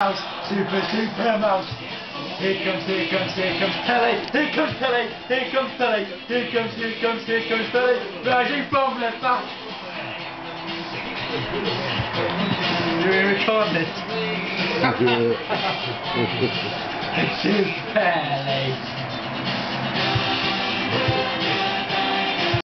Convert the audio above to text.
Mouse, super, super mouse. Here comes, here comes, here comes Pele. Here comes Pele. Here comes Pele. Here comes, here comes, here comes Pele. Rising from the back. Do we record this? This is Pele.